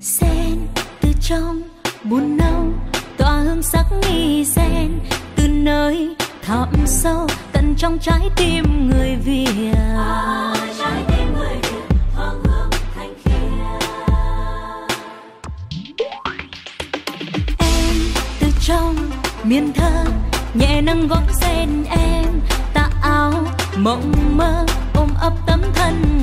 sen từ trong buồn nâu tỏa hương sắc nghi sen. Từ nơi thẳm sâu tận trong trái tim người việt. À, trái tim người việt hương hương thanh khiết. Em từ trong miền thơ nhẹ nâng gót sen em. Tà áo mộng mơ ôm ấp tấm thân